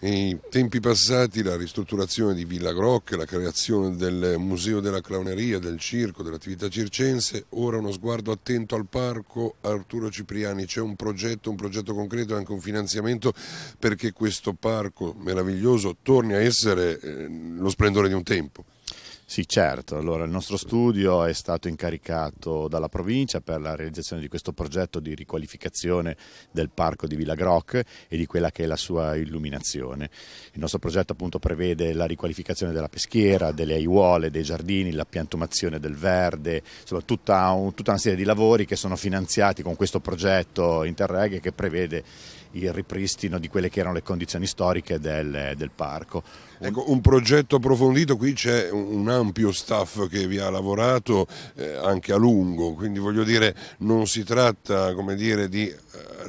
Nei tempi passati la ristrutturazione di Villa Groc, la creazione del Museo della Clowneria, del circo, dell'attività circense, ora uno sguardo attento al parco. Arturo Cipriani, c'è un progetto, un progetto concreto e anche un finanziamento perché questo parco meraviglioso torni a essere eh, lo splendore di un tempo. Sì, certo. Allora, il nostro studio è stato incaricato dalla provincia per la realizzazione di questo progetto di riqualificazione del parco di Villa Groc e di quella che è la sua illuminazione. Il nostro progetto appunto prevede la riqualificazione della peschiera, delle aiuole, dei giardini, la piantumazione del verde, insomma tutta, un, tutta una serie di lavori che sono finanziati con questo progetto Interreg che prevede il ripristino di quelle che erano le condizioni storiche del, del parco. Ecco, un progetto approfondito, qui c'è un ampio staff che vi ha lavorato eh, anche a lungo, quindi voglio dire non si tratta dire, di eh,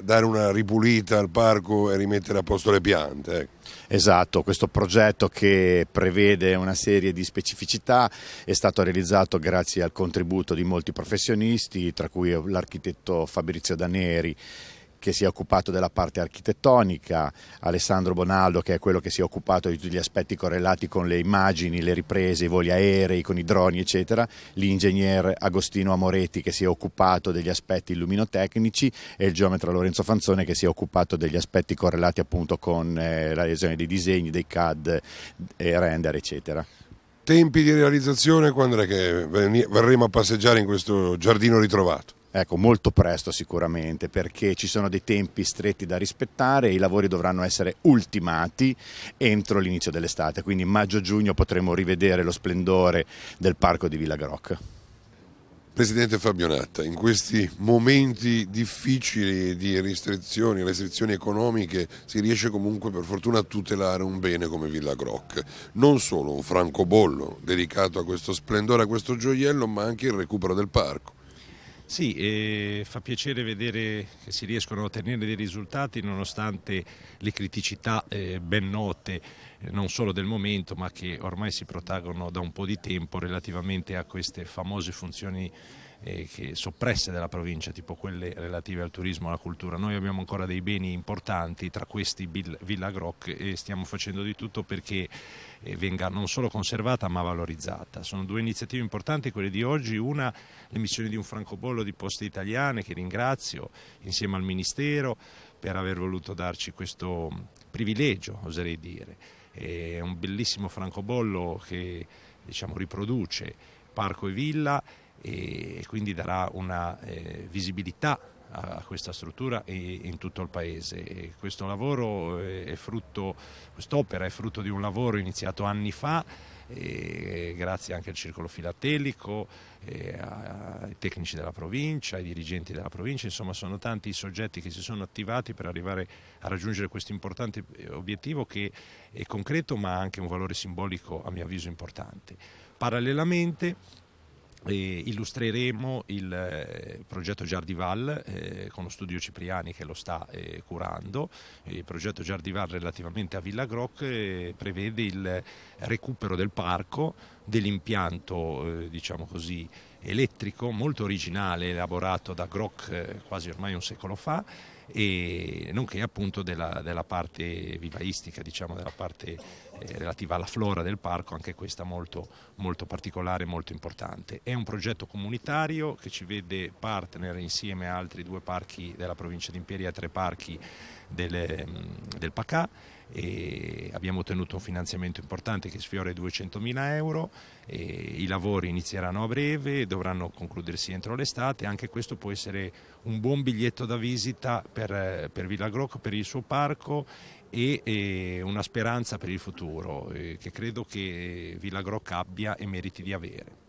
dare una ripulita al parco e rimettere a posto le piante. Ecco. Esatto, questo progetto che prevede una serie di specificità è stato realizzato grazie al contributo di molti professionisti, tra cui l'architetto Fabrizio Daneri che si è occupato della parte architettonica, Alessandro Bonaldo che è quello che si è occupato di tutti gli aspetti correlati con le immagini, le riprese, i voli aerei, con i droni eccetera, l'ingegner Agostino Amoretti che si è occupato degli aspetti illuminotecnici e il geometra Lorenzo Fanzone che si è occupato degli aspetti correlati appunto con eh, la realizzazione dei disegni, dei CAD, e render eccetera tempi di realizzazione quando è che verremo a passeggiare in questo giardino ritrovato? Ecco, molto presto sicuramente perché ci sono dei tempi stretti da rispettare e i lavori dovranno essere ultimati entro l'inizio dell'estate, quindi maggio-giugno potremo rivedere lo splendore del parco di Villa Groc. Presidente Fabionatta, in questi momenti difficili di restrizioni, restrizioni economiche, si riesce comunque per fortuna a tutelare un bene come Villa Groc. Non solo un francobollo dedicato a questo splendore, a questo gioiello, ma anche il recupero del parco. Sì, eh, fa piacere vedere che si riescono a ottenere dei risultati nonostante le criticità eh, ben note eh, non solo del momento ma che ormai si protagono da un po' di tempo relativamente a queste famose funzioni eh, soppresse della provincia, tipo quelle relative al turismo e alla cultura. Noi abbiamo ancora dei beni importanti, tra questi Villa Groc, e stiamo facendo di tutto perché eh, venga non solo conservata ma valorizzata. Sono due iniziative importanti quelle di oggi, una l'emissione di un francobollo di poste italiane che ringrazio insieme al Ministero per aver voluto darci questo privilegio, oserei dire. È un bellissimo francobollo che diciamo, riproduce parco e villa e quindi darà una eh, visibilità a questa struttura in tutto il paese. E questo lavoro è frutto, quest'opera è frutto di un lavoro iniziato anni fa, grazie anche al circolo filatelico, ai tecnici della provincia, ai dirigenti della provincia, insomma sono tanti i soggetti che si sono attivati per arrivare a raggiungere questo importante obiettivo che è concreto ma ha anche un valore simbolico a mio avviso importante. Parallelamente e illustreremo il eh, progetto Giardival eh, con lo studio Cipriani che lo sta eh, curando. Il progetto Giardival relativamente a Villa Groc eh, prevede il recupero del parco, dell'impianto eh, diciamo così, elettrico molto originale elaborato da Groc eh, quasi ormai un secolo fa e nonché appunto della, della parte vivaistica, diciamo della parte eh, relativa alla flora del parco, anche questa molto, molto particolare e molto importante. È un progetto comunitario che ci vede partner insieme a altri due parchi della provincia di Imperia, tre parchi del, del PACA e abbiamo ottenuto un finanziamento importante che sfiora i 200.000 euro, i lavori inizieranno a breve, dovranno concludersi entro l'estate, anche questo può essere un buon biglietto da visita per, per Villa Grocco, per il suo parco e, e una speranza per il futuro eh, che credo che Villa Grocco abbia e meriti di avere.